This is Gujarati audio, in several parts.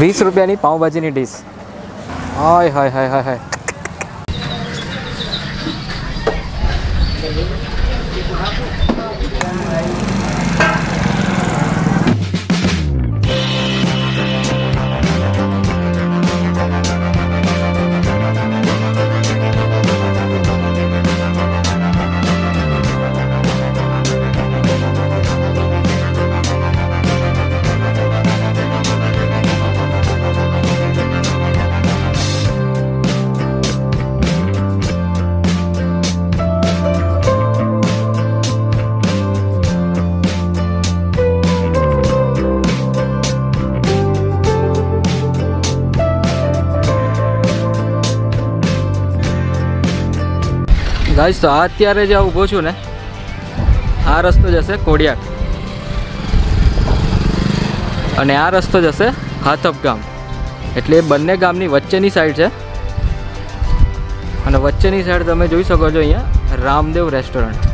વીસ રૂપિયાની પાઉંભાજીની ડીશ. હાય હાય હાય હાય હાય. ગાઈસ, તો અત્યારે જે ઊભો છું ને, આ રસ્તો જશે કોડિયાક. અને આ રસ્તો જશે હાથપ ગામ. એટલે બંને ગામની વચ્ચેની સાઈડ છે. અને વચ્ચેની સાઈડ તમે જોઈ શકો છો અહીંયા, રામદેવ રેસ્ટોરન્ટ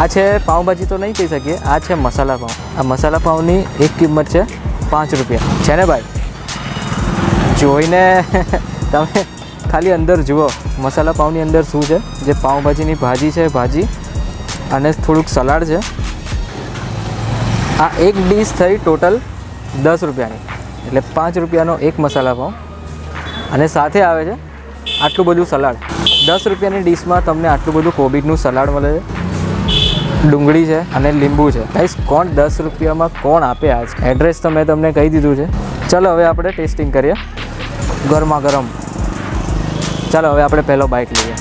આ છે પાઉંભાજી તો નહીં કહી શકીએ, આ છે મસાલા પાઉં. આ મસાલા પાઉંની એક કિંમત છે પાંચ રૂપિયા. છે ને ભાઈ? જોઈને તમે ખાલી અંદર જુઓ, મસાલા પાઉંની અંદર શું છે? જે પાઉંભાજીની ભાજી છે, ભાજી અને થોડુંક સલાડ છે. આ એક ડીશ થઈ ટોટલ દસ રૂપિયાની. એટલે પાંચ રૂપિયાનો એક મસાલા પાઉં. અને સાથે આવે છે આટલું બધું સલાડ. દસ રૂપિયાની ડીશમાં તમને આટલું બધું કોબીજનું સલાડ મળે છે. ડુંગળી છે અને લીંબુ છે. ગાઈસ કોણ દસ રૂપિયામાં કોણ આપે આજ? એડ્રેસ તો મેં તમને કહી દીધું છે. ચાલો, હવે આપણે ટેસ્ટિંગ કરીએ. ગરમા ગરમ. ચાલો, હવે આપણે પહેલો બાઇક લઈએ.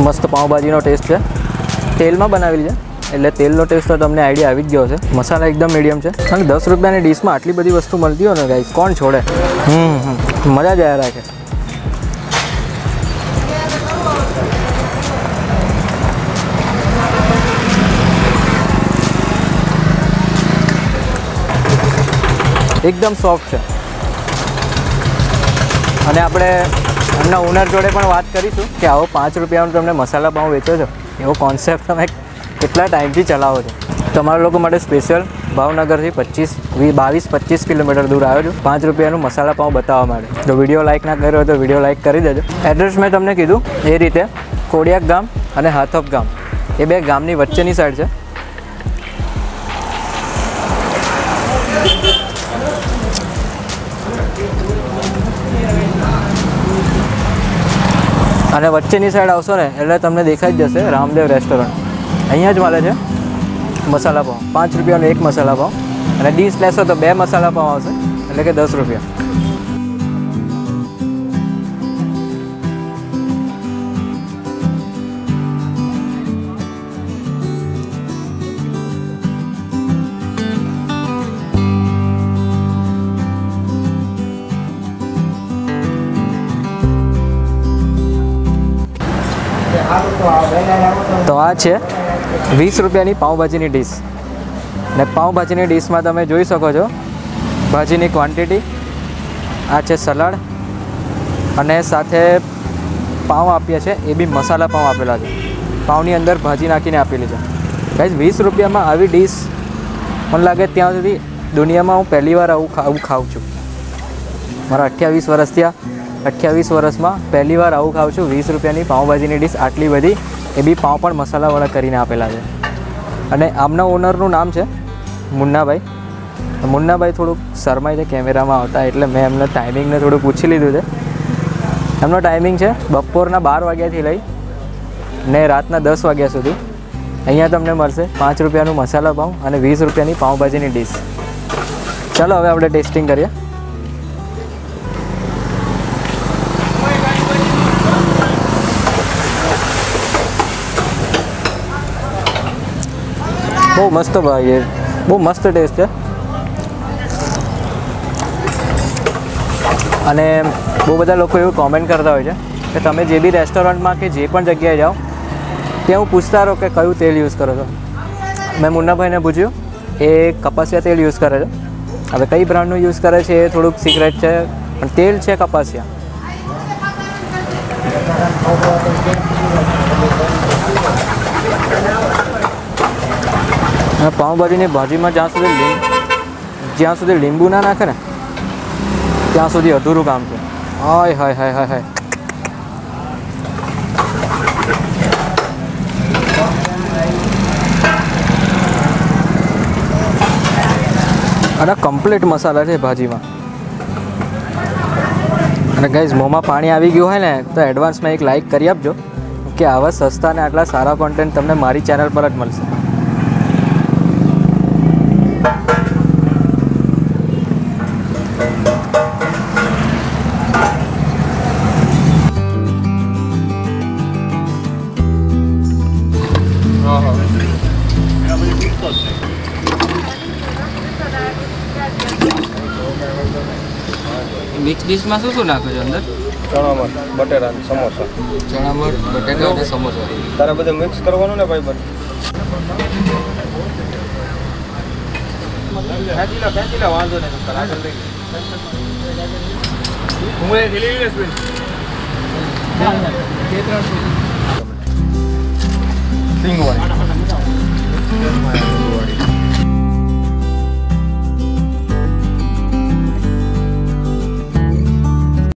મસ્ત પાઉંભાજીનો ટેસ્ટ છે. તેલમાં બનાવેલી છે. એટલે તેલનો ટેસ્ટ તો તમને આઈડિયા આવી જ ગયો છે મસાલા એકદમ મીડિયમ છે. અને દસ રૂપિયાની ડીશમાં આટલી બધી વસ્તુ મળતી હોય ને ગાઈસ કોણ છોડે? હમ હમ. મજા જ આવ્યા રાખે. એકદમ સોફ્ટ છે. અને આપણે એમના ઓનર જોડે પણ વાત કરીશું કે આવો પાંચ રૂપિયાનો તમને મસાલા પાઉં વેચો છો. એવો કોન્સેપ્ટ તમે કેટલા ટાઈમથી ચલાવો છો? તમારા લોકો માટે સ્પેશિયલ ભાવનગરથી પચીસ બાવીસ, પચીસ કિલોમીટર દૂર આવ્યો છું. પાંચ રૂપિયાનું મસાલા પાઉં બતાવવા માટે. જો વીડિયો લાઇક ના કર્યો હોય તો વીડિયો લાઇક કરી દેજો. એડ્રેસ મેં તમને કીધું, એ રીતે કોડિયાક ગામ અને હાથોપ ગામ. એ બે ગામની વચ્ચેની સાઈડ છે. અને વચ્ચેની સાઈડ આવશો ને, એટલે તમને દેખાઈ જ જશે રામદેવ રેસ્ટોરન્ટ અહીંયા જ મળે છે. મસાલા પાઉં પાંચ રૂપિયાનો એક મસાલા પાઉં અને ડીશ લેશો તો બે મસાલા પાઉં આવશે. એટલે કે દસ રૂપિયા. તો આ છે. વીસ રૂપિયાની પાઉંભાજીની ડીશ. ને પાઉંભાજીની ડીશમાં તમે જોઈ શકો છો, ભાજીની ક્વોન્ટિટી આ છે સલાડ, અને સાથે પાઉં આપ્યા છે એ બી મસાલા પાઉં આપેલા છે. પાઉંની અંદર ભાજી નાખીને આપેલી છે. ગાઈઝ વીસ રૂપિયામાં આવી ડીશ, મને લાગે ત્યાં સુધી દુનિયામાં હું પહેલી વાર આવું ખાવું ખાઉં છું. મારા અઠ્યાવીસ વર્ષ થયા અઠ્યાવીસ વર્ષમાં પહેલી વાર આવું ખાઉં છું વીસ રૂપિયાની પાઉંભાજીની ડીશ આટલી બધી, એ બી પાઉં પણ મસાલાવાળા કરીને આપેલા છે. અને આમના ઓનરનું નામ છે મુન્નાભાઈ. મુન્નાભાઈ થોડુંક શરમાય છે કેમેરામાં આવતા, એટલે મેં એમને ટાઈમિંગને થોડું પૂછી લીધું છે. એમનો ટાઈમિંગ છે બપોરના બાર વાગ્યાથી લઈ ને રાતના દસ વાગ્યા સુધી. અહીંયા તમને મળશે પાંચ રૂપિયાનું મસાલા પાઉં અને વીસ રૂપિયાની પાઉંભાજીની ડીશ. ચાલો, હવે આપણે ટેસ્ટિંગ કરીએ. બહુ મસ્ત ભાઈ એ બહુ મસ્ત ટેસ્ટ છે. અને બહુ બધા લોકો એવું કોમેન્ટ કરતા હોય છે કે તમે જે બી રેસ્ટોરન્ટમાં કે જે પણ જગ્યાએ જાઓ, ત્યાં હું પૂછતા રહો કે કયું તેલ યુઝ કરો છો. મેં મુન્નાભાઈને પૂછ્યું, એ કપાસિયા તેલ યુઝ કરે છે? હવે કઈ બ્રાન્ડનું યુઝ કરે છે એ થોડુંક સિક્રેટ છે, પણ તેલ છે કપાસિયા. અને પાઉંભાજીની ભાજીમાં જ્યાં સુધી જ્યાં સુધી લીંબુ ના નાખે ને, ત્યાં સુધી અધૂરું કામ છે. હાય હાય હાય હાય હાય. અને કમ્પ્લીટ મસાલા છે ભાજીમાં. અને ગાઈઝ મોંમાં પાણી આવી ગયું હોય ને, તો એડવાન્સમાં એક લાઇક કરી આપજો કે આવા સસ્તા અને આટલા સારા કોન્ટેન્ટ તમને મારી ચેનલ પર જ મળશે. મિક્સ ડીશમાં શું શું નાખો છો અંદર? ચણામાં બટેટા અને સમોસા. ચણા મઠ બટેકા અને સમોસા. તારે બધું મિક્સ કરવાનું ને ભાઈ બંધ? વાંધો નહીં સિંગવાળી That's my authority.